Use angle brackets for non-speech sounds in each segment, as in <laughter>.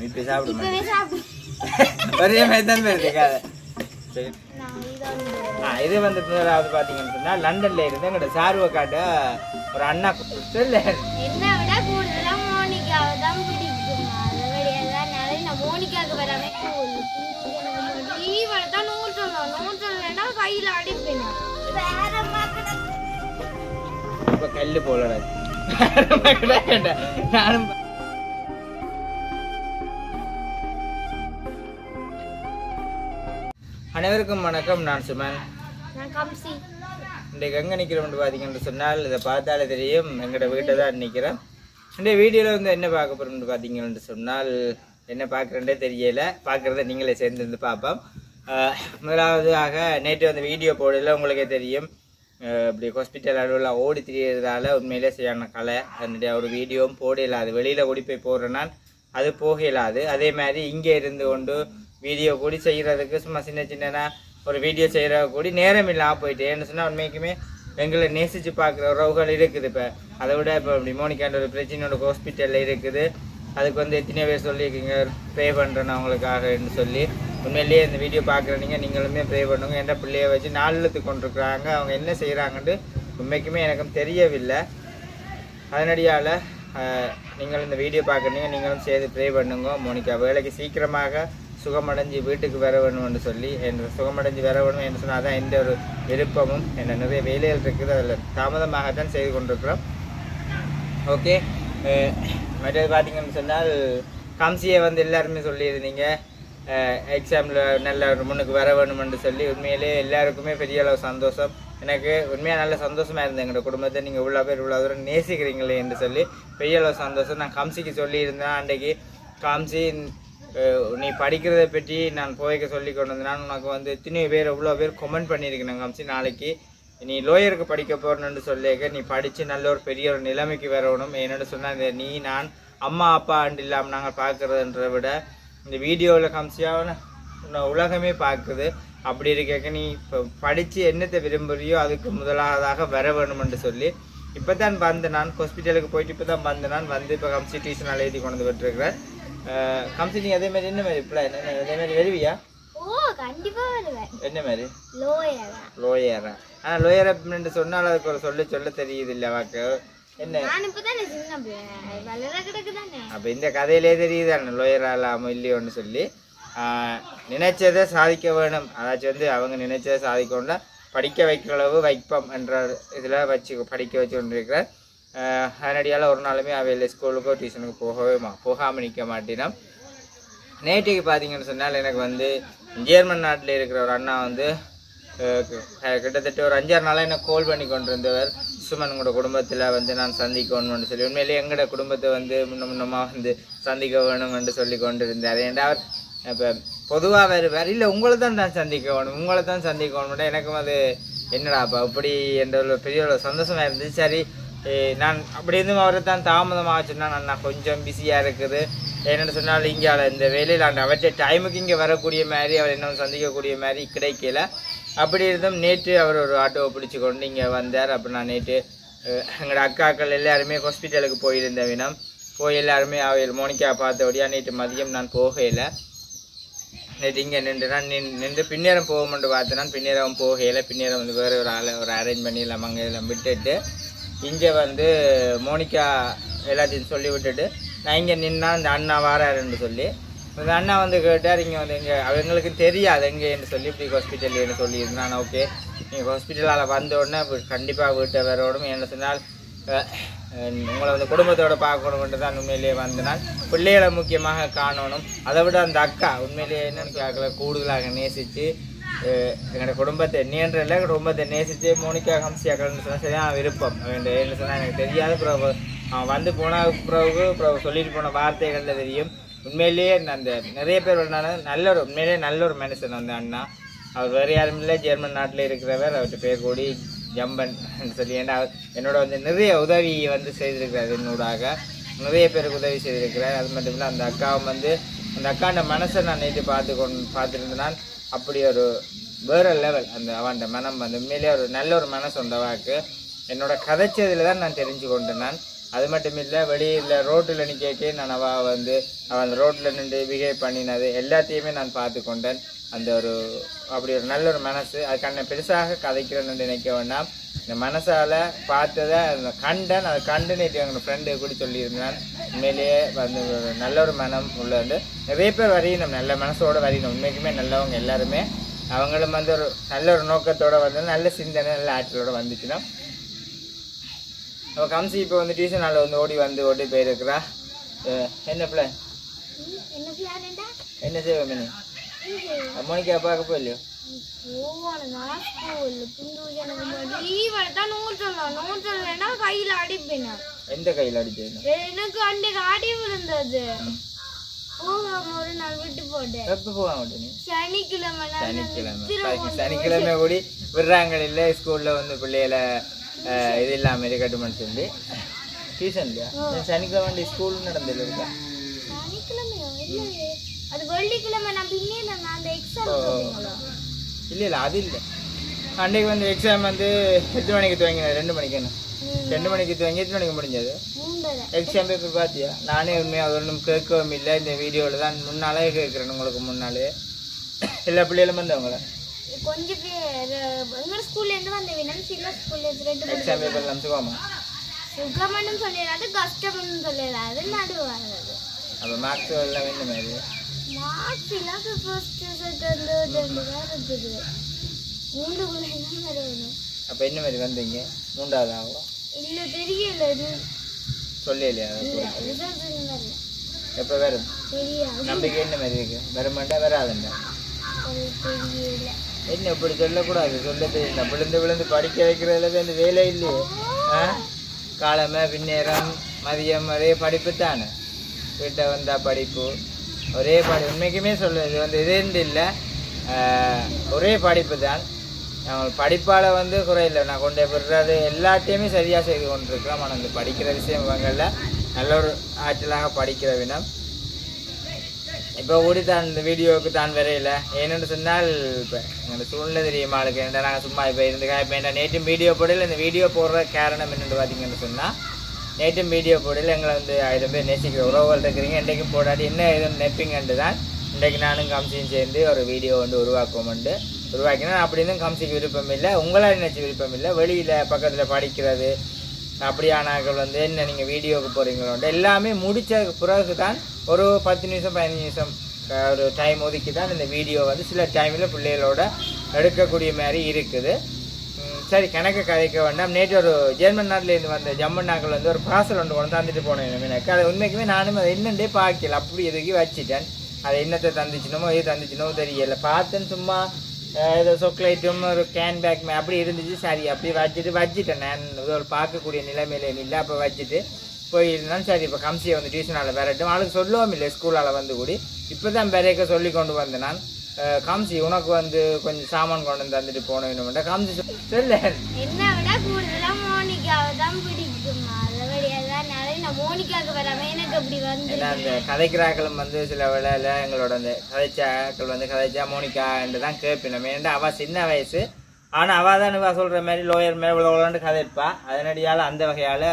சாப்பிடுவேன் இப்ப சாப்பிட மாட்டேன் இப்பவே சாப்பிடு. <laughs> ஒரே மாதிரி தான் வருது கதை சரி. நான் இதை வந்து முதலாவது பார்த்தீங்கன்னு சொன்னா லண்டன்ல இருந்து எங்களோட சார்வை காட்ட ஒரு அண்ணா சொல்லு. என்னை விட கூடுதலா மோனிகாவை அனைவருக்கும் வணக்கம் நான் சுமன். இன்றைக்கு எங்கே நிற்கிறோம்னு பார்த்தீங்கன்னு சொன்னால் இதை பார்த்தாலே தெரியும். எங்களோட வீட்டை தான் நிற்கிறேன் இந்த வீடியோவில் வந்து என்ன பார்க்க போகிறோம்னு பார்த்தீங்கன்னு சொன்னால் என்ன பார்க்குறேன்டே தெரியல. பார்க்குறத நீங்களே சேர்ந்து இருந்து பார்ப்போம். முதலாவதாக நேற்று அந்த வீடியோ போடல உங்களுக்கே தெரியும். இப்படி ஹாஸ்பிட்டல் அளவில் ஓடி திரியறதால உண்மையிலே சரியான கலை. அதனுடைய ஒரு வீடியோவும் போடல. அது வெளியில் ஓடி போய் போடுறேன்னா அது போகலாது. அதே மாதிரி இங்கே இருந்து கொண்டு வீடியோ கூடி செய்கிறதுக்கு சும்மா சின்ன சின்னனா ஒரு வீடியோ செய்கிற கூடி நேரம் இல்லாமல் போயிட்டு. ஏன்னு சொன்னால் உண்மைக்குமே எங்களை நேசித்து பார்க்குற உறவுகள் இருக்குது இப்போ. அதை விட இப்போ இப்படி மோனிக்காண்ட ஒரு பிரச்சனையோட ஹாஸ்பிட்டலில் இருக்குது. அதுக்கு வந்து எத்தனை பேர் சொல்லியிருக்கீங்க ப்ரே பண்ணுறேன் அவங்களுக்காகன்னு சொல்லி. உண்மையிலேயே இந்த வீடியோ பார்க்குற நீங்கள் நீங்களுமே ப்ரே பண்ணுங்க. என்ற பிள்ளைய வச்சு நாலுத்து கொண்டிருக்கிறாங்க அவங்க என்ன செய்கிறாங்கன்ட்டு உண்மைக்குமே எனக்கும் தெரியவில்லை. அதனடியால் நீங்கள் இந்த வீடியோ பார்க்குறீங்க நீங்களும் சேர்த்து ப்ரே பண்ணுங்க. மோனிகா வேலைக்கு சீக்கிரமாக சுகமடைஞ்சு வீட்டுக்கு வர வேணும்னு சொல்லி என் சுகமடைஞ்சு வர வேணும் என்று சொன்னால் தான் எந்த ஒரு விருப்பமும் என்ன நிறைய வேலைகள் இருக்குது. அதில் தாமதமாகத்தான் செய்து கொண்டிருக்கிறோம். ஓகே. மற்றது பார்த்தீங்கன்னு சொன்னால் கம்சியை வந்து எல்லாருமே சொல்லியிருந்தீங்க எக்ஸாமில் நல்ல ஒரு முன்னுக்கு வர வேணும்னு சொல்லி உண்மையிலே எல்லாருக்குமே பெரிய அளவு சந்தோஷம். எனக்கு உண்மையாக நல்ல சந்தோஷமாக இருந்தது. எங்களோட குடும்பத்தை நீங்கள் இவ்வளோ பேர் இவ்வளோ தூரம் நேசிக்கிறீங்களே என்று சொல்லி பெரிய அளவு சந்தோஷம். நான் கம்சிக்கு சொல்லியிருந்தேன். அன்றைக்கு காம்சி நீ படிக்கிறதை பற்றி நான் போய்க்க சொல்லி கொண்டு வந்தேன். உனக்கு வந்து எத்தனை பேர் எவ்வளோ பேர் கமெண்ட் பண்ணியிருக்கேன் காம்சி. நாளைக்கு நீ லோயருக்கு படிக்க போறேன்னு சொல்லிக்க நீ படித்து நல்ல ஒரு பெரிய ஒரு நிலைமைக்கு வரணும். என்னென்னு சொன்னால் நீ நான் அம்மா அப்பா அண்டு இல்லாமல் நாங்கள் பார்க்குறதுன்றத விட இந்த வீடியோவில் காமிச்சியாவன உன்னை உலகமே பார்க்குது. அப்படி இருக்க நீ இப்போ படித்து என்னத்தை விரும்புகிறியோ அதுக்கு முதலாவதாக வர வேணும்னு சொல்லி இப்போ தான் வந்து நான் ஹாஸ்பிட்டலுக்கு போயிட்டு இப்போ தான் வந்தேன் நான் வந்து இப்போ கம்சி டியூஷன் எழுதி கொண்டு வந்து விட்டுருக்கிறேன். கம்சி நீ அதே மாதிரி என்ன மாதிரி இப்போ என்ன அதே மாதிரி வருவியா? ஓ கண்டிப்பா வருவேன். என்ன மாதிரி? லோயரா லோயரா ஆனா லோயர் அப்படின்னு சொன்னால் அதுக்கு ஒரு சொல்ல சொல்ல தெரியுது இல்ல வாக்கு. என்ன? நான் இப்பதானே சின்ன வளர அப்ப இந்த கதையிலே தெரியுது லோயர் ஆகலாமோ இல்லையோன்னு சொல்லி. நினைச்சதை சாதிக்க வேணும். அதாச்சும் வந்து அவங்க நினைச்சதை சாதிக்கணும்னா படிக்க வைக்கிற அளவு வைப்பம் என்ற இதில் வச்சு படிக்க வச்சு கொண்டிருக்கிறார். அதனடியால் ஒரு நாளுமே அவையில் ஸ்கூலுக்கோ டியூஷனுக்கு போகவே மா போகாமல் நிற்க மாட்டினோம் நேற்றுக்கு பார்த்தீங்கன்னு சொன்னால் எனக்கு வந்து ஜெர்மன் நாட்டில் இருக்கிற ஒரு அண்ணா வந்து கிட்டத்தட்ட ஒரு அஞ்சாறு நாளாக என்னை கோல் பண்ணி கொண்டிருந்தவர் சுமன் உங்களோட குடும்பத்தில் வந்து நான் சந்திக்கணும்னு சொல்லி உண்மையிலேயே எங்களோட குடும்பத்தை வந்து முன்ன முன்னமாக வந்து சந்திக்க வேணும் என்று சொல்லி கொண்டிருந்தார் ஏன்டா அவர் இப்போ பொதுவாக வேறு வேறு இல்லை உங்களை தான் நான் சந்திக்க வேணும் உங்களை தான் சந்திக்க வேணும்னா எனக்கும் அது என்னடா அப்போ அப்படி என்ற ஒரு பெரிய ஒரு சந்தோஷமாக இருந்துச்சு சரி நான் அப்படி இருந்தும் அவரை தான் தாமதமாக சொன்னால் நான் கொஞ்சம் பிஸியாக இருக்குது. என்னென்னு சொன்னால் இங்கே இந்த வேலையில் அந்த அவற்றை டைமுக்கு இங்கே வரக்கூடிய மாதிரி அவர் என்ன சந்திக்கக்கூடிய மாதிரி கிடைக்கல. அப்படி இருந்தும் நேற்று அவர் ஒரு ஆட்டோவை பிடிச்சி கொண்டு இங்கே வந்தார். அப்போ நான் நேற்று எங்களோட அக்காக்கள் எல்லாருமே ஹாஸ்பிட்டலுக்கு போயிருந்த வினம் போய் எல்லாருமே அவையில் மோனிக்கா பார்த்தபடியாக நேற்று மதியம் நான் போகையில் நேற்று இங்கே நின்று நான் நின் நின்று பின்னேரம் போகும்னு பார்த்தேன். பின்னேரம் போகையில் பின்னேரம் வந்து வேறு ஒரு ஆளை ஒரு அரேஞ்ச் பண்ணி எல்லாம் அங்கே எல்லாம் விட்டுட்டு இங்கே வந்து மோனிகா எல்லாத்தையும் சொல்லி விட்டுட்டு நான் இங்கே நின்னா இந்த அண்ணா வாராருன்னு சொல்லி அந்த அண்ணா வந்து கேட்டார் இங்கே வந்து இங்கே அவங்களுக்கு தெரியாது எங்கேன்னு சொல்லி இப்படி ஹாஸ்பிட்டல் என்று சொல்லியிருந்தான். ஓகே நீங்கள் ஹாஸ்பிட்டலால் வந்த உடனே கண்டிப்பாக வீட்டை வரணும் என்ன சொன்னால் உங்களை வந்து குடும்பத்தோடு பார்க்கணும்னு தான் உண்மையிலேயே வந்தனால் பிள்ளைகளை முக்கியமாக காணணும். அதை விட அந்த அக்கா உண்மையிலேயே என்னன்னு கேட்கல கூடுதலாக நேசித்து எங்களோட குடும்பத்தை நீன்ற இல்லை குடும்பத்தை நேசித்து மோனிகா ஹம்சியாக்கள்னு சொன்னால் சரியான விருப்பம் என்ன சொன்னால் எனக்கு தெரியாது பிறகு அவன் வந்து போன பிறகு பிறகு சொல்லிட்டு போன வார்த்தைகளில் தெரியும் உண்மையிலேயே அந்த நிறைய பேர் வந்தாலும் நல்ல ஒரு உண்மையிலேயே நல்ல ஒரு மனுஷன் அந்த அண்ணா அவர் வேறு யாரும் இல்லை ஜெர்மன் நாட்டில் இருக்கிறவர் அவர்கிட்ட பேர் கூடி ஜம்பன் சொல்லி ஏன்னா அவர் என்னோட வந்து நிறைய உதவி வந்து செய்திருக்கிறார் என்னூடாக நிறைய பேருக்கு உதவி செய்திருக்கிறார் அது மட்டும் இல்லை அந்த அக்காவும் வந்து அந்த அக்காண்ட மனசை நான் நேற்று பார்த்து கொண்டு பார்த்துருந்தேன் அப்படி ஒரு வேற லெவல் அந்த அவன் மனம் வந்து உண்மையிலேயே ஒரு நல்ல ஒரு மனசு அந்த வாக்கு. என்னோட கதைச்சதில் தான் நான் தெரிஞ்சு கொண்டு நான். அது மட்டும் இல்லை வெளியில் ரோட்டில் நிற்கே நான் அவள் வந்து அவள் அந்த ரோட்டில் நின்று பிஹேவ் பண்ணினது எல்லாத்தையுமே நான் பார்த்து கொண்டேன் அந்த ஒரு அப்படி ஒரு நல்ல ஒரு மனசு. அதுக்கான பெருசாக கதைக்கிறேன்னு நினைக்க வேண்டாம். இந்த மனசால் பார்த்ததை அந்த கண்டன் அதை கண்டு நேற்று எங்கள் ஃப்ரெண்டு கூட சொல்லியிருந்தான். உண்மையிலேயே வந்து ஒரு நல்ல ஒரு மனம் உள்ளது. நிறைய பேர் வரையணும் நல்ல மனசோட வரையணும் உண்மைக்குமே நல்லவங்க எல்லாருமே. அவங்களும் வந்து ஒரு நல்ல ஒரு நோக்கத்தோடு வந்து நல்ல சிந்தனை நல்ல ஆற்றலோடு வந்துச்சுன்னா அவள் கம்சி இப்போ வந்து டியூஷன் நாளில் வந்து ஓடி வந்து ஓடி போயிருக்கிறா. என்ன பிள்ளை? என்ன செய்வ மினி மோனிக்கா பார்க்க நூற்றலைன்னா கையில அடிப்பேன் எந்த கையில் அடிச்சது எனக்கு அன்றைக்கு அடி விழுந்தது போகாம ஒரு நாள் விட்டு போட்டேன். எப்போ போக மாட்டேன் சனிக்கிழமை சனிக்கிழமை. சனிக்கிழமை கூடி விடுறாங்க இல்லை ஸ்கூல்ல வந்து பிள்ளைகளை இது இல்லாமல் இருக்கட்டும்னு சொல்லி டியூஷன் இல்லையா சனிக்கிழமை ஸ்கூல் நடந்தது இருக்கா அது வெள்ளிக்கிழமை நான் பின்னே அந்த எக்ஸாம் இல்லை இல்லை அது இல்லை அன்றைக்கு வந்து எக்ஸாம் வந்து எத்தனை மணிக்கு துவங்கினது ரெண்டு மணிக்கு என்ன ரெண்டு மணிக்கு துவங்கி எத்தனை மணிக்கு முடிஞ்சது எக்ஸாம் பேப்பர் பார்த்தியா நானே உண்மையாக ஒன்றும் கேட்கவும் இல்லை இந்த வீடியோவில் தான் முன்னாலே கேட்குறேன் உங்களுக்கு முன்னாலே எல்லா பிள்ளைகளும் வந்தவங்கள கொஞ்சம் பேர் எங்க ஸ்கூல்ல இருந்து வந்த வினம் சில ஸ்கூல்ல இருந்து ரெண்டு எக்ஸாம் பேப்பர் நம்பிச்சுக்கோமா சுகமனும் சொல்லிடாது கஷ்டம்னு சொல்லிடாது நடுவு வர்றது அப்போ மார்க்ஸ் எல்லாம் வேணும் மாதிரி? மார்க்ஸ் எல்லாம் ஃபர்ஸ்ட் செகண்ட் ரெண்டு தான் இருக்குது. மூணு தான் வரணும் அப்போ என்ன மாதிரி வந்தீங்க? மூன்றாவது? ஆகும் இல்ல தெரியல இது. சொல்லலையா? எப்போ வரும்? நம்பிக்கை என்ன மாதிரி இருக்கு? வருமாண்டா வராதுண்டா? தெரியல. என்ன இப்படி சொல்லக்கூடாது? சொல்ல தெரியல விழுந்து விழுந்து படிக்க வைக்கிறதுல தான் இந்த வேலை இல்லையே. ஆ? காலமே பின்னேரம் மதியம் ஒரே படிப்பு தானே. வீட்டை வந்தால் படிப்பு. ஒரே படி உண்மைக்குமே சொல்லுது இது வந்து இதுன்னு இல்லை. ஒரே படிப்பு தான். நம்ம படிப்பால் வந்து குறையில்லை. நான் கொண்டு விடுறது எல்லாத்தையுமே சரியாக செய்து கொண்டிருக்கிறோம். ஆனால் இந்த படிக்கிற விஷயம் இவங்களில் நல்ல ஒரு ஆற்றலாக படிக்கிற வினம். இப்போ ஓடி தான் இந்த வீடியோவுக்கு தான் வரையில ஏன்னு சொன்னால் இப்போ எங்களோட சூழ்நிலை தெரியுமா ஆளுக்கு என்ன நாங்கள் சும்மா இப்போ இருந்துக்கா இப்போ என்ன நேற்றும் வீடியோ போடல இந்த வீடியோ போடுற காரணம் என்னென்னு பார்த்தீங்கன்னு சொன்னால் நேற்றும் வீடியோ போடல எங்களை வந்து ஆயிரம் பேர் நேசிக்கிற உறவுகள் இருக்கிறீங்க இன்றைக்கும் போடாடி என்ன எதுவும் நெப்பிங்கன்ட்டு தான் இன்றைக்கு நானும் கம்சியும் சேர்ந்து ஒரு வீடியோ வந்து உருவாக்குவோம்ண்டு. உருவாக்கினா அப்படி இருந்தும் கம்சிக்கு விருப்பம் இல்லை உங்களால் நினைச்சு விருப்பம் இல்லை வெளியில் பக்கத்தில் படிக்கிறது அப்படியானாக்கள் வந்து என்ன நீங்கள் வீடியோவுக்கு போகிறீங்களோண்டு எல்லாமே முடித்த பிறகு தான் ஒரு பத்து நிமிஷம் பதினஞ்சு நிமிஷம் ஒரு டைம் ஒதுக்கி தான் இந்த வீடியோ வந்து சில டைமில் பிள்ளைகளோட எடுக்கக்கூடிய மாதிரி இருக்குது. சரி கணக்கு கதைக்க வேண்டாம். நேற்று ஒரு ஜெர்மன் நாட்டிலேருந்து வந்த ஜம்மன் நாக்கள் வந்து ஒரு பார்சல் ஒன்று கொண்டு தந்துட்டு போனேன் எனக்கு. அது உண்மைக்குமே நானும் அதை என்னண்டே பார்க்கல. அப்படி எதுக்கு வச்சுட்டேன். அது என்னத்தை தந்துச்சுனமோ எது தந்துச்சுனோ தெரியல. பார்த்தேன் சும்மா ஏதோ சொக்லைட்டும் ஒரு கேன் பேக் அப்படி இருந்துச்சு. சரி அப்படி வச்சுட்டு வச்சுட்டேன் நான். ஒரு பார்க்கக்கூடிய நிலைமையில இல்லை அப்போ வச்சுட்டு போயிருந்தாலும் சரி இப்போ கம்சியை வந்து டியூஷனால விரட்டும். அவளுக்கு சொல்லவும் இல்லை ஸ்கூலால் வந்து கூடி. இப்போ தான் பெரியக்க சொல்லி கொண்டு வந்தேன் நான். கம்சி உனக்கு வந்து கொஞ்சம் சாமான் கொண்டு வந்து தந்துட்டு போனோம் கம்சி சொ- சொல்லு. என்ன விட கூடுதலாக மோனிகாவை தான் பிடிக்கும்? அதை மோனிகாவுக்கு வராம எனக்கு அப்படி வந்து ஏன்னா அந்த கதைக்கிறாக்களும் வந்து சில வேளையில எங்களோட அந்த கதைச்சாக்கள் வந்து கதைச்சா மோனிகா என்று தான் கேட்பினோம் ஏன்டா அவள் சின்ன வயசு? ஆனால் அவள் தான் இவ சொல்கிற மாதிரி லோயர் மேல விளாண்டு கதைப்பா. அதனடியால் அந்த வகையால்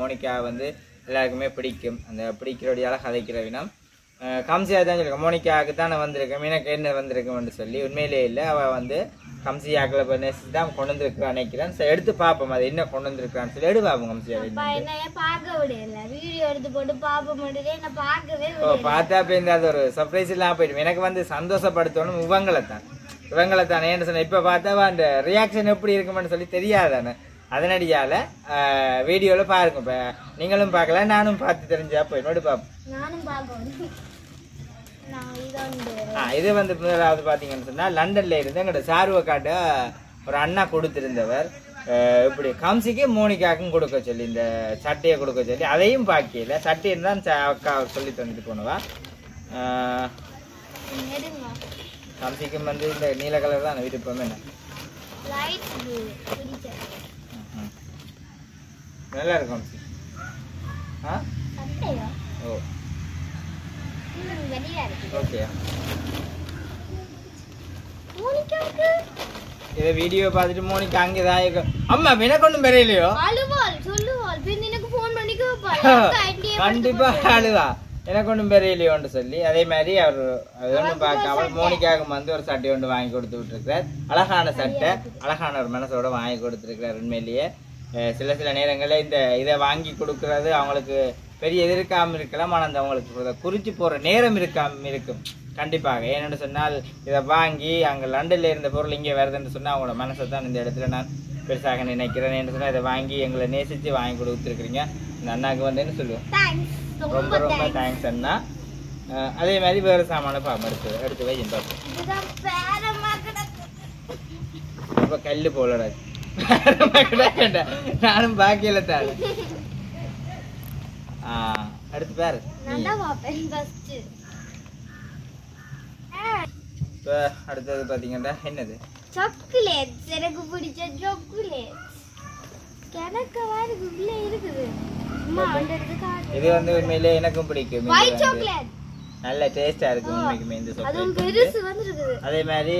மோனிகா வந்து எல்லாருக்குமே பிடிக்கும். அந்த பிடிக்கிறடியால கதைக்கிற வினம் கம்சியாக தான் சொல்லியிருக்கேன் மோனிகாவுக்கு தானே வந்திருக்கேன் எனக்கு என்ன வந்திருக்கும்னு சொல்லி. உண்மையிலே இல்லை. அவள் வந்து கம்சியாக்களை இப்போ நெசி தான் கொண்டு வந்திருக்கிறான் நினைக்கிறேன். சரி எடுத்து பார்ப்போம் அது என்ன கொண்டு வந்திருக்கான்னு சொல்லி. எடு பார்ப்போம் கம்சியா என்ன பார்க்க விடல. வீடியோ எடுத்து போட்டு பாப்ப மட்டும். என்ன பார்க்கவே ஓ பார்த்தா அப்ப இந்த அது ஒரு சர்ப்ரைஸ் இல்லாம போயிடும். எனக்கு வந்து சந்தோஷப்படுத்தணும் இவங்களை தான் இவங்களை தான் ஏன்னு சொன்ன இப்ப பார்த்தா அந்த ரியாக்ஷன் எப்படி இருக்குமென்னு சொல்லி தெரியாதானே அதனடியால வீடியோல பாருங்க. இப்ப நீங்களும் பார்க்கல நானும் பார்த்து தெரிஞ்சா போய் நோடி பார்ப்போம் நானும் பார்க்கணும் ஆ இது வந்து முதலாவது பார்த்தீங்கன்னு சொன்னா லண்டன்ல இருந்து எங்களோட சார்வ காட்ட ஒரு அண்ணா கொடுத்திருந்தவர். இப்படி கம்சிக்கு மோனிகாக்கும் கொடுக்க சொல்லி இந்த சட்டையை கொடுக்க சொல்லி அதையும் பார்க்கல சட்டையை தான் அக்கா சொல்லி தந்துட்டு போனவா? கம்சிக்கும் வந்து இந்த நீல கலர் தான் விருப்பம் என்ன. நல்லா இருக்கும் கம்சி. ஆ? ஓ. ஓகே இதை வீடியோ பார்த்துட்டு மோனிகா அங்கே தான் அம்மா எனக்கு ஒன்றும் பெரியலையோ அழுவாள் சொல்லுவாள். பின் எனக்கு ஃபோன் பண்ணி கேட்பா <laughs> கண்டிப்பா அழுவா. எனக்கு ஒன்றும் பெரியலையோன்னு சொல்லி அதே மாதிரி அவர் அது ஒன்றும் பார்க்காம மோனிக்காவுக்கு வந்து ஒரு சட்டை ஒன்று வாங்கி கொடுத்து விட்டுருக்கார் அழகான சட்டை. அழகான ஒரு மனசோட வாங்கி கொடுத்துருக்கார் உண்மையிலேயே. சில சில நேரங்களில் இந்த இதை வாங்கி கொடுக்கறது அவங்களுக்கு பெரிய எதிர்க்காம இருக்கலாம் ஆனால் அந்த அவங்களுக்கு இதை குறிச்சு போகிற நேரம் இருக்காம இருக்கும். கண்டிப்பாக. ஏன்னு சொன்னால் இதை வாங்கி அங்கே லண்டன்ல இருந்த பொருள் இங்கே வருதுன்னு சொன்னால் அவங்களோட மனசை தான் இந்த இடத்துல நான் பெருசாக நினைக்கிறேன். என்று சொன்னால் இதை வாங்கி எங்களை நேசித்து வாங்கி கொடுத்துருக்குறீங்க. இந்த அண்ணாக்கு வந்து என்ன சொல்லுவோம் ரொம்ப ரொம்ப தேங்க்ஸ் அண்ணா. அதே மாதிரி வேறு சாமான பாம்பு எடுத்து எடுத்து வை பார்ப்போம் அப்போ கல் போலடா. நானும் பாக்கியில தான் அடுத்து பேர். இப்போ அடுத்தது பார்த்தீங்கன்னா என்னது? சாக்லேட்ஸ் எனக்கு பிடிச்ச சாக்லேட்ஸ் கிடக்க இருக்கு உள்ள இருக்குது. இது வந்து உண்மையிலே எனக்கும் பிடிக்கும். சாக்லேட் நல்ல டேஸ்டா இருக்கு உண்மைக்குமே இந்த சாக்லேட் அதே மாதிரி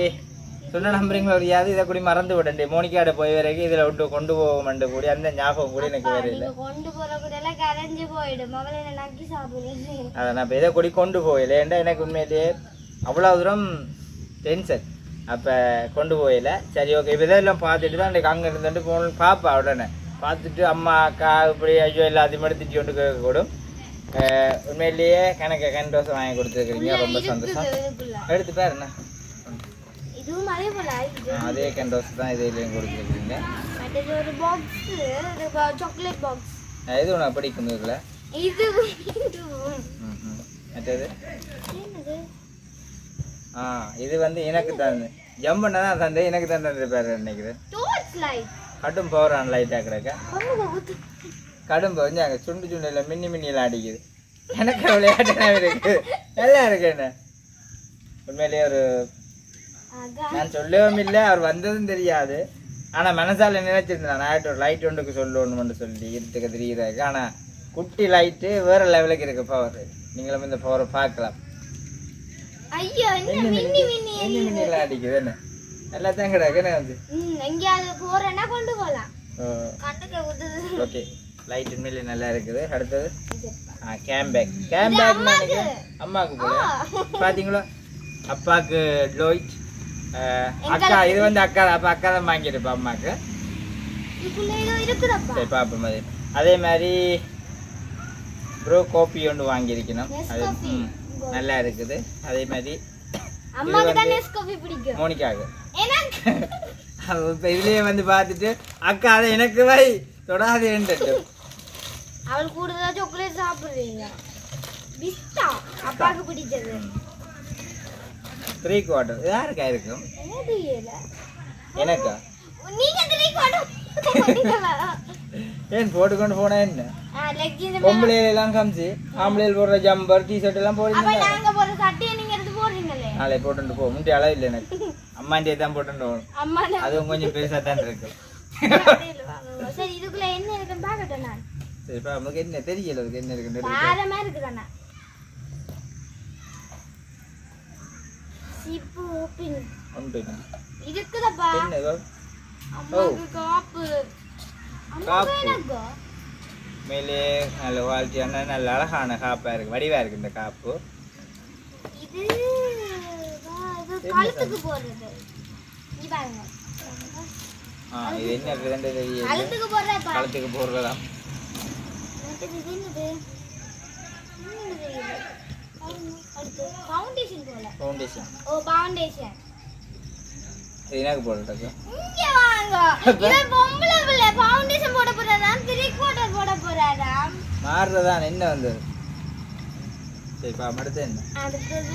சொன்ன நம்புறீங்களா யாது இதை கூடி மறந்து விடண்டே. மோனிக்காட போய் வரைக்கும் இதுல விட்டு கொண்டு போவோம்ண்டு கூடி. அந்த ஞாபகம் கூட எனக்கு வேற இல்லை கொண்டு போற கூட எல்லாம் கரைஞ்சு போயிடும். நக்கி சாப்பிடுங்க அதை நான் இப்போ இதை கூடி கொண்டு போயில ஏன்டா எனக்கு உண்மையிலேயே அவ்வளோ தூரம் டென்ஷன் அப்போ கொண்டு போயில சரி ஓகே இப்போ இதெல்லாம் பார்த்துட்டு தான் அன்றைக்கு அங்கே இருந்துட்டு போன பாப்பா உடனே. பார்த்துட்டு அம்மா அக்கா இப்படி ஐயோ எல்லாத்தையும் எடுத்துட்டு கொண்டு கேட்கக்கூடும் உண்மையிலேயே கணக்கு கண்டோசம் வாங்கி கொடுத்துருக்கீங்க ரொம்ப சந்தோஷம். எடுத்து பேர் என்ன இதுவும் அதே போல இது அதே கண்டோஸ் தான் இதுலேயும் கொடுத்துருக்கீங்க. மற்றது ஒரு பாக்ஸ் சாக்லேட் பாக்ஸ் இது உனக்கு பிடிக்கும் இதில். இது. மற்றது? ஆ இது வந்து எனக்கு தந்து ஜம்பண்ணா தான் தந்து எனக்கு தந்தது பேர் நினைக்கிறேன். லைட் கடும் பவர் கிடக்க. கொண்டு ஊத்து கடும் கொஞ்சம் அங்கே சுண்டு சுண்டில் மின்னி மின்னியில் அடிக்குது. எனக்கு விளையாட்டு <laughs> தான் இருக்கு. நல்லா இருக்கு என்ன? உண்மையிலேயே ஒரு நான் சொல்லவும் இல்லை அவர் வந்ததும் தெரியாது. ஆனால் மனசால நினைச்சிருந்தேன் நான். ஒரு லைட் ஒன்றுக்கு சொல்லணும்னு சொல்லி இருட்டுக்கு தெரியுறாங்க ஆனால் குட்டி லைட்டு வேற லெவலுக்கு இருக்கு பவர் நீங்களும் இந்த பவரை பார்க்கலாம். அடிக்குது? என்ன? நல்லா தான் கிடக்கு வந்து? ஓகே. லைட் உண்மையிலே நல்லா இருக்குது. அடுத்தது? ஆ கேம்பேக் கேம்பேக் அம்மாவுக்கு போல பாத்தீங்களா? அப்பாவுக்கு லோயிட் அக்கா இது வந்து அக்கா அப்ப அக்கா தான் வாங்கியிருப்பா அம்மாக்கு. சரி பாப்போம் அது அதே மாதிரி ப்ரோ காப்பி ஒன்று வாங்கியிருக்கணும். அது நல்லா இருக்குது. அதே மாதிரி அவ <laughs> இப்ப இதுலயே வந்து பார்த்துட்டு அக்கா அதை எனக்கு வை தொடாதேன்ட்டு அவள் கூடுதலா சாக்லேட் சாப்பிடுறீங்க. பிஸ்தா அப்பாவுக்கு பிடிச்சது. த்ரீ குவார்டர் யாருக்கா இருக்கும்? எனக்கா? ஏன் போட்டுக்கொண்டு போனா என்ன? பொம்பளையில எல்லாம் காமிச்சு ஆம்பளையில் போடுற ஜம்பர் டி ஷர்ட் எல்லாம் போடுறீங்க நாளை போட்டுட்டு போ. முந்தைய அளவு இல்லை எனக்கு. அம்மாண்டியை தான் போகணும். நான் அதுவும் கொஞ்சம் பெருசா தான் இருக்கு. சரி இதுக்குள்ள என்ன இருக்குன்னு பாக்கட்டும் நான். நமக்கு என்ன? தெரியல அதுக்கு என்ன இருக்குன்னு. சிப்பு ஓப்பன் ஒன்று இருக்குதப்பா என்ன? அம்மாக்கு காப்பு. காப்பு. மேலே நல்ல குவாலிட்டியான நல்ல அழகான காப்பா இருக்கு. வடிவா இருக்கு இந்த காப்பு. இது கழுத்துக்கு போடுறது. பாருங்க. ஆ இது என்ன தெரியல கழுத்துக்கு போடுறப்பா. களத்துக்கு போடுறதா? இது என்னது? என்னது? தெரியல அடுத்து ஃபவுண்டேஷன் போல. ஃபவுண்டேஷன் ஓ ஃபவுண்டேஷன் இது எனக்கு போடுறது இங்க வாங்க. இவன் பொம்பளை பிள்ளை. ஃபவுண்டேஷன் போட த்ரீ குவார்டர் போட போறாராம் மாறுறதா? என்ன வந்தது சரிப்பா அடுத்து என்ன? அடுத்தது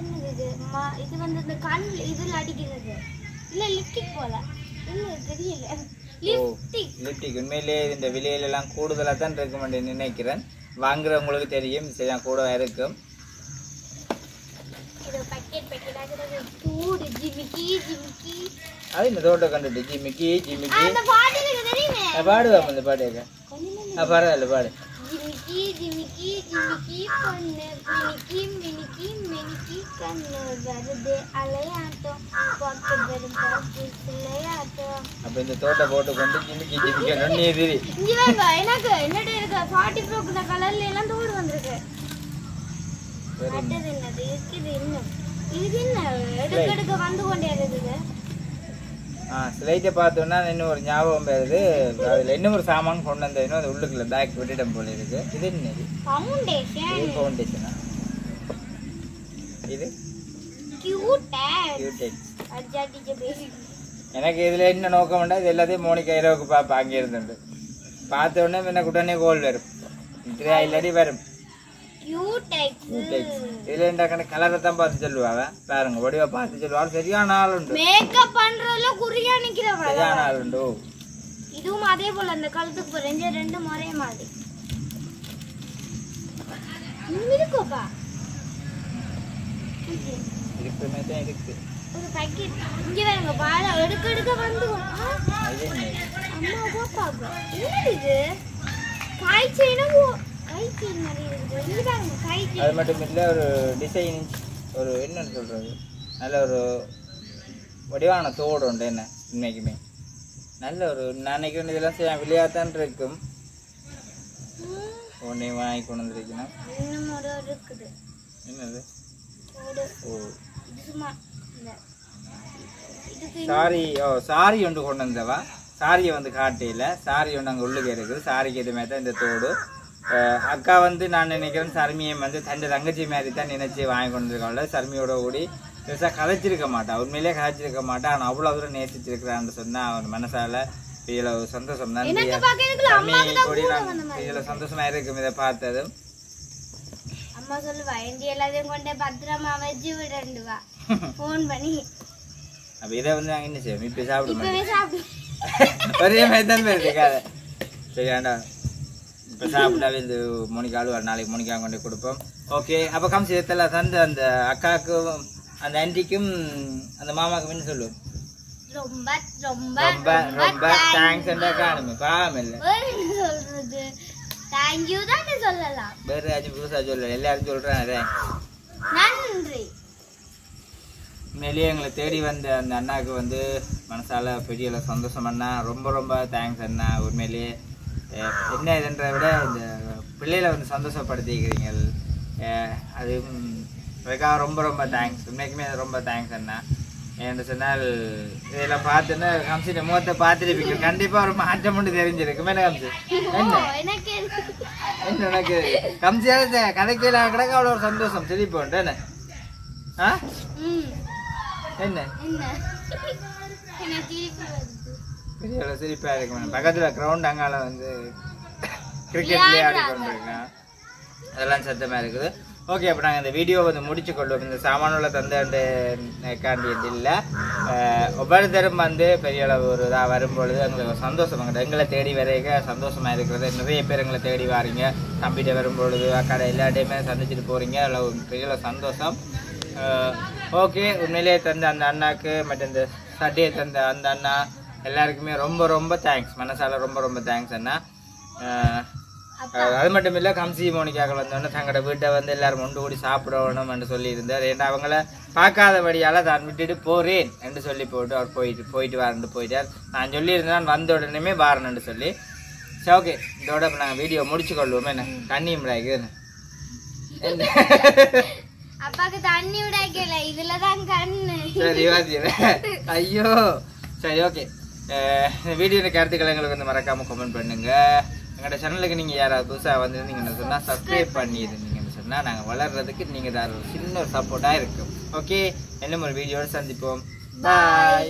என்னது இது? வந்து இந்த கண் இதுல அடிக்கிறது. இல்ல லிப்டிக் போல. இல்ல தெரியல. லிப்டிக் உண்மையிலேயே இந்த விலையில எல்லாம் கூடுதலாக தான் இருக்குமென்று நினைக்கிறேன். வாங்குறவங்களுக்கு தெரியும். சரியா கூட இருக்கும் இது பாக்கெட் பாக்கெட் சூடு ஜிமிக்கி ஜிமிக்கி. அது இந்த தோட்டம் கண்டுட்டு ஜிமிக்கி ஜிமிக்கி. அந்த பாட்டு எனக்கு தெரியுமே? நான் பாடுவேன் அந்த பாட்டு ஆ பரவாயில்ல பாடு. ஜிமிக்கி ஜிமிக்கி ஜிமிக்கி பொண்ணு. மினிக்கி மினிக்கி மினிக்கி கண்ணு வருது அலையாட்டம். பார்க்க வரும் சிலையாட்டம். அப்ப இந்த தோட்டை போட்டு கொண்டு ஜிமிக்கி ஜிமிக்கணும் நீ எதிரி இங்க வாங்க எனக்கு என்னடி இருக்கு? ஃபார்ட்டி ப்ரோக்கு கலர்ல எல்லாம் தோடு வந்திருக்கு. அடுத்தது என்னது? இருக்குது இன்னும். ஸ்லைட்டை பார்த்தோன்னா இன்னும் ஒரு ஞாபகம் வருது. அதில் இன்னும் ஒரு சாமான் கொண்டு வந்த இன்னும் அது உள்ளுக்குள்ள பேக் விட்டுடம் போல இருக்கு இது என்ன இது? ஃபவுண்டேஷன் இது எனக்கு இதில் என்ன நோக்கம் வேண்டாம் இது எல்லாத்தையும் மோனிகா இரவுக்கு பார்ப்பேன் அங்கே இருந்துட்டு பார்த்த உடனே எனக்கு உடனே கோல் வரும். இத்திரையா இல்லாடி வரும். இதில் என்ன கணக்கு கலரை தான் பார்த்து சொல்லுவாங்க. பாருங்க வடிவா பார்த்து சொல்லுவாங்க. சரியான ஆள் உண்டு மேக்கப் பண்றதுல குறியா நிக்கிறவங்க சரியான ஆள் உண்டு இதுவும் அதே போல அந்த காலத்துக்கு ரெண்டு ஒரே மாதிரி. இன்னும் இருக்கோப்பா. இருக்குமே தான் இருக்கு. ஒரு பாக்கெட் இங்க வேணுங்க பால எடுக்க எடுக்க வந்து? அம்மா இது? காய்ச்சல் அது மட்டும் இல்லை ஒரு டிசைன் ஒரு என்னன்னு சொல்றது? நல்ல ஒரு வடிவான தோடு உண்டு என்ன இன்னைக்குமே. நல்ல ஒரு நான் நினைக்கிறேன் இதெல்லாம் செய்ய விளையாட்டான் இருக்கும். உடனே வாங்கி கொண்டு வந்துருக்கணும் என்னது? ஓ. சாரி ஓ சாரி ஒன்று கொண்டு வந்தவா? சாரியை வந்து காட்டையில். சாரி ஒன்று அங்கே உள்ளுக்கு இருக்குது. சாரிக்கு எதுவுமே தான் இந்த தோடு. அக்கா வந்து நான் நினைக்கிறேன் சர்மியை வந்து தன் தங்கச்சி மாதிரி தான் நினைச்சு வாங்கி கொண்டு வந்திருக்காள் சர்மியோட கூடி பெருசாக கதைச்சிருக்க மாட்டா. உண்மையிலேயே கதைச்சிருக்க மாட்டா. ஆனால் அவ்வளோ தூரம் நேசிச்சிருக்கிறான்னு சொன்னால் அவன் மனசால பெரிய ஒரு சந்தோஷம் தான் கூடி பெரிய சந்தோஷமா இருக்கும் இதை பார்த்ததும். அம்மா சொல்லுவா எந்தி எல்லாத்தையும் கொண்டே பத்திரமா வச்சு விடண்டு வா. ஃபோன் பண்ணி. அப்போ இதை வந்து நாங்கள் என்ன செய்வோம்? இப்போ சாப்பிட மாட்டோம். இப்பவே சாப்பிடு. ஒரே மாதிரி தான் வருது கதை. சரி வேண்டாம் இப்போ சாப்பிட்டாவே இந்த மோனிக்காலும் ஒரு நாளைக்கு மோனிக்கா கொண்டு கொடுப்போம். ஓகே அப்போ காமிச்சு எத்தல தந்து அந்த அக்காவுக்கும் அந்த ஆன்ட்டிக்கும் அந்த மாமாவுக்கும் சொல்லுவோம் ரொம்ப ரொம்ப ரொம்ப தேங்க்ஸ் என்றா காணுமே பாவம் இல்லை சொல்றது? தேங்க்யூ தான் சொல்லலாம். வேறு ஏதாச்சும் புதுசாக சொல்லல எல்லாரும் சொல்கிறாங்க நன்றி. உண்மையிலேயே எங்களை தேடி வந்த அந்த அண்ணாவுக்கு வந்து மனசால பெரிய சந்தோஷம் அண்ணா. ரொம்ப ரொம்ப தேங்க்ஸ் அண்ணா உண்மையிலேயே. என்ன இதுன்றதை விட இந்த பிள்ளைகளை வந்து சந்தோஷப்படுத்திக்கிறீங்க அஹ், அது அதுக்காக ரொம்ப ரொம்ப தேங்க்ஸ் உண்மைக்குமே ரொம்ப தேங்க்ஸ் அண்ணா. என்று சொன்னால் இதெல்லாம் பார்த்துன்னு கம்சிட்ட முகத்தை பார்த்துருப்பீங்க. கண்டிப்பாக ஒரு மாற்றம் ஒன்று தெரிஞ்சிருக்கு மேலே கம்சி என்ன? எனக்கு எது- என்ன உனக்கு? கம்சியாக கதைக்கல கிடக்க அவ்வளோ ஒரு சந்தோஷம். சிரிப்போன்ட்டு என்ன? ஆ? என்ன? என்ன? பெரிய அளவு சிரிப்பா இருக்கும் பக்கத்துல கிரவுண்ட் அங்கால வந்து கிரிக்கெட் விளையாடி கொண்டிருக்கேன் அதெல்லாம் சத்தமா இருக்குது. ஓகே அப்போ நாங்கள் இந்த வீடியோ வந்து முடிச்சு கொள்வோம். இந்த சாமானுள்ள தந்தாண்டு காண்டி இல்லை. ஒவ்வொருத்தரும் வந்து பெரிய அளவு ஒரு இதாக வரும்பொழுது எங்களுக்கு சந்தோஷம். எங்கிட்ட எங்களை தேடி வரைக்க சந்தோஷமா இருக்கிறது. நிறைய பேர் எங்களை தேடி வாரீங்க. தம்பிகிட்ட வரும்பொழுது அக்கடை எல்லா டைமே சந்திச்சுட்டு போறீங்க. அதில் பெரிய அளவு சந்தோஷம் ஓகே உண்மையிலேயே தந்த அந்த அண்ணாக்கு மற்ற இந்த சட்டையை தந்த அந்த அண்ணா எல்லாருக்குமே ரொம்ப ரொம்ப தேங்க்ஸ் மனசால ரொம்ப ரொம்ப தேங்க்ஸ் அண்ணா. அது மட்டும் இல்லை கம்சி மோனிக்காக்கள் வந்தோடனே தங்களோட வீட்டை வந்து எல்லாரும் ஒன்று கூடி சாப்பிடணும்னு சொல்லி இருந்தார் ஏன்னா அவங்கள பார்க்காதபடியால தான் விட்டுட்டு போறேன் என்று சொல்லி போட்டு அவர் போயிட்டு போயிட்டு வரேன் போயிட்டார். நான் சொல்லியிருந்தேன் வந்த உடனேமே வாரேன்னு சொல்லி. சரி ஓகே இதோட இப்போ நாங்கள் வீடியோ முடிச்சு கொள்வோமே என்ன? தண்ணி மிடாய்க்கு என்ன? அப்பாக்கு தண்ணி விடாக்கல இதுலதான் கண்ணு. சரி ஐயோ. சரி ஓகே இந்த வீடியோ கருத்துக்களை எங்களுக்கு வந்து மறக்காம கமெண்ட் பண்ணுங்க. எங்களோட சேனலுக்கு நீங்க யாராவது புதுசாக வந்திருந்தீங்கன்னு சொன்னா சப்ஸ்கிரைப் பண்ணியிருந்தீங்கன்னு சொன்னா நாங்க வளர்றதுக்கு நீங்க தர ஒரு சின்ன ஒரு சப்போர்ட்டா இருக்கும். ஓகே இன்னும் ஒரு வீடியோட சந்திப்போம். பாய்